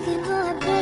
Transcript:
looking for a